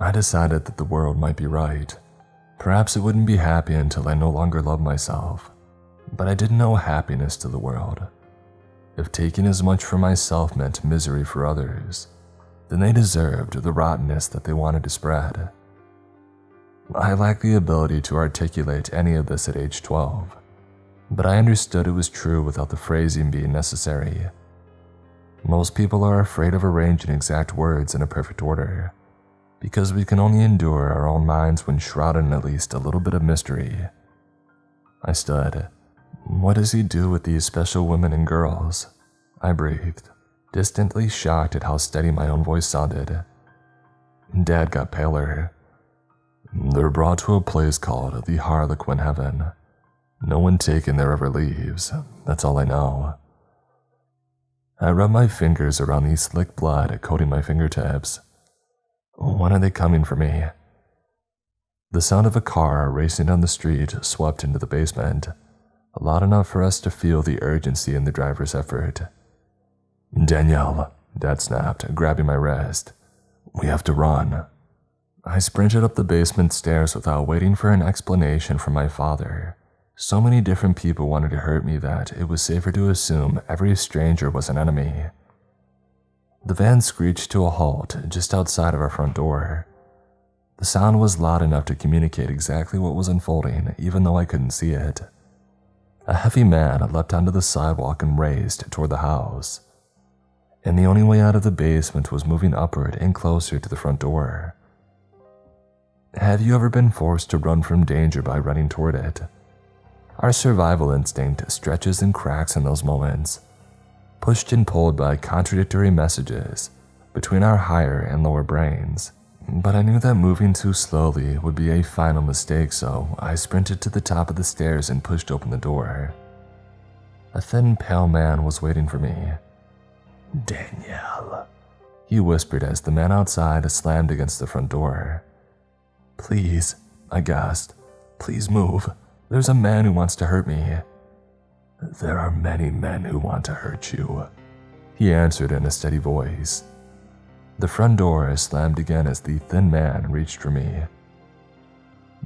I decided that the world might be right. Perhaps it wouldn't be happy until I no longer loved myself, but I didn't owe happiness to the world. If taking as much for myself meant misery for others, then they deserved the rottenness that they wanted to spread. I lacked the ability to articulate any of this at age 12, but I understood it was true without the phrasing being necessary. Most people are afraid of arranging exact words in a perfect order, because we can only endure our own minds when shrouded in at least a little bit of mystery. I stood. What does he do with these special women and girls? I breathed, distantly shocked at how steady my own voice sounded. Dad got paler. They're brought to a place called the Harlequin Heaven. No one taken there ever leaves. That's all I know. I rubbed my fingers around the slick blood coating my fingertips. When are they coming for me? The sound of a car racing down the street swept into the basement, loud enough for us to feel the urgency in the driver's effort. Danielle, Dad snapped, grabbing my wrist. We have to run. I sprinted up the basement stairs without waiting for an explanation from my father. So many different people wanted to hurt me that it was safer to assume every stranger was an enemy. The van screeched to a halt just outside of our front door. The sound was loud enough to communicate exactly what was unfolding, even though I couldn't see it. A heavy man leapt onto the sidewalk and raced toward the house. And the only way out of the basement was moving upward and closer to the front door. Have you ever been forced to run from danger by running toward it? Our survival instinct stretches and cracks in those moments, pushed and pulled by contradictory messages between our higher and lower brains. But I knew that moving too slowly would be a final mistake, so I sprinted to the top of the stairs and pushed open the door. A thin, pale man was waiting for me. Danielle, he whispered as the man outside slammed against the front door. Please, I gasped. Please move. There's a man who wants to hurt me. There are many men who want to hurt you, he answered in a steady voice. The front door slammed again as the thin man reached for me.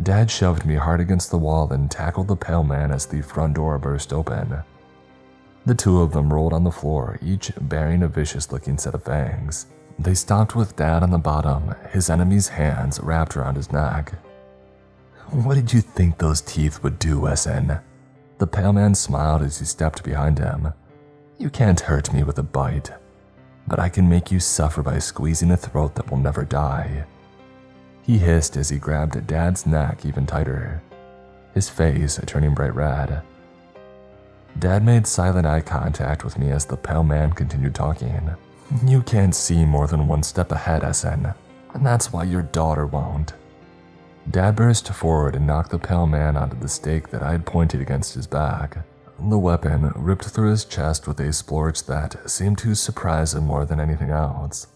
Dad shoved me hard against the wall and tackled the pale man as the front door burst open. The two of them rolled on the floor, each bearing a vicious looking set of fangs. They stopped with Dad on the bottom, his enemy's hands wrapped around his neck. What did you think those teeth would do, Essen? The pale man smiled as he stepped behind him. You can't hurt me with a bite, but I can make you suffer by squeezing a throat that will never die. He hissed as he grabbed at Dad's neck even tighter, his face turning bright red. Dad made silent eye contact with me as the pale man continued talking. You can't see more than one step ahead, Essen, and that's why your daughter won't. Dad burst forward and knocked the pale man onto the stake that I had pointed against his back. The weapon ripped through his chest with a splorch that seemed to surprise him more than anything else.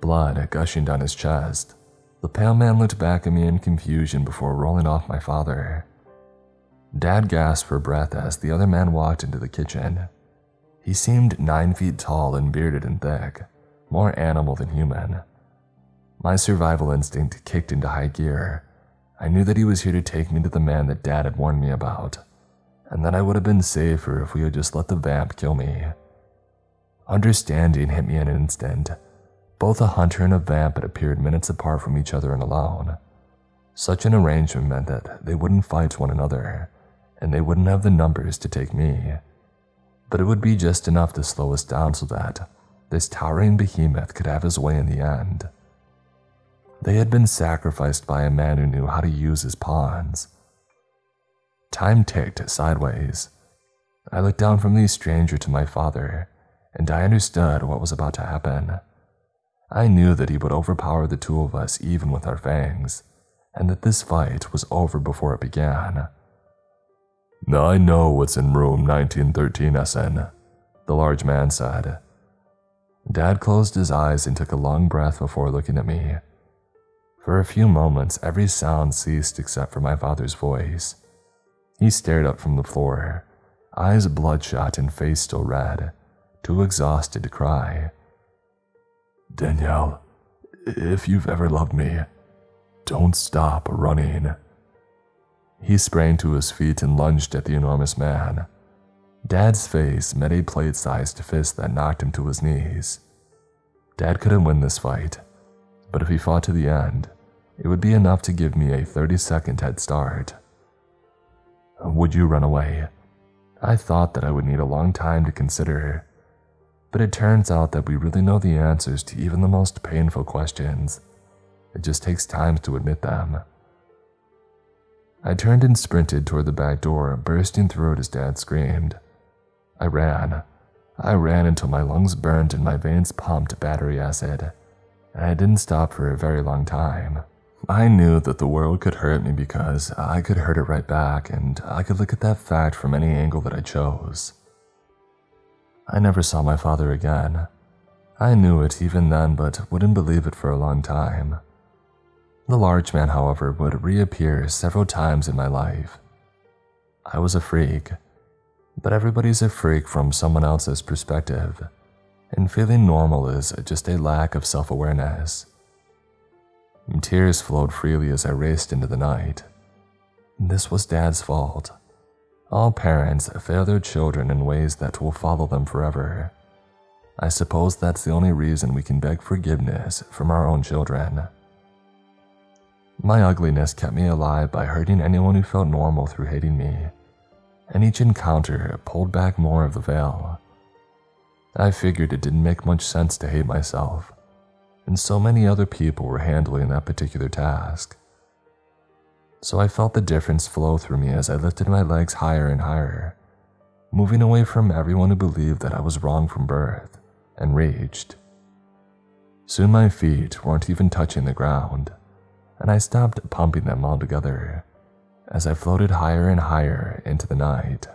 Blood gushing down his chest. The pale man looked back at me in confusion before rolling off my father. Dad gasped for breath as the other man walked into the kitchen. He seemed nine feet tall and bearded and thick, more animal than human. My survival instinct kicked into high gear. I knew that he was here to take me to the man that Dad had warned me about, and that I would have been safer if we had just let the vamp kill me. Understanding hit me in an instant. Both a hunter and a vamp had appeared minutes apart from each other and alone. Such an arrangement meant that they wouldn't fight one another, and they wouldn't have the numbers to take me. But it would be just enough to slow us down so that this towering behemoth could have his way in the end. They had been sacrificed by a man who knew how to use his pawns. Time ticked sideways. I looked down from the stranger to my father, and I understood what was about to happen. I knew that he would overpower the two of us even with our fangs, and that this fight was over before it began. I know what's in room 1913, Essen, the large man said. Dad closed his eyes and took a long breath before looking at me. For a few moments, every sound ceased except for my father's voice. He stared up from the floor, eyes bloodshot and face still red, too exhausted to cry. Danielle, if you've ever loved me, don't stop running. He sprang to his feet and lunged at the enormous man. Dad's face met a plate sized fist that knocked him to his knees. Dad couldn't win this fight, but if he fought to the end, it would be enough to give me a 30 second head start. Would you run away? I thought that I would need a long time to consider, but it turns out that we really know the answers to even the most painful questions. It just takes time to admit them. I turned and sprinted toward the back door, bursting through it as Dad screamed. I ran. I ran until my lungs burned and my veins pumped battery acid, I didn't stop for a very long time. I knew that the world could hurt me because I could hurt it right back, and I could look at that fact from any angle that I chose. I never saw my father again. I knew it even then, but wouldn't believe it for a long time. The large man, however, would reappear several times in my life. I was a freak, but everybody's a freak from someone else's perspective, and feeling normal is just a lack of self awareness. Tears flowed freely as I raced into the night. This was Dad's fault. All parents fail their children in ways that will follow them forever. I suppose that's the only reason we can beg forgiveness from our own children. My ugliness kept me alive by hurting anyone who felt normal through hating me, and each encounter pulled back more of the veil. I figured it didn't make much sense to hate myself, and so many other people were handling that particular task. So I felt the difference flow through me as I lifted my legs higher and higher, moving away from everyone who believed that I was wrong from birth, and raged. Soon my feet weren't even touching the ground and I stopped pumping them altogether as I floated higher and higher into the night.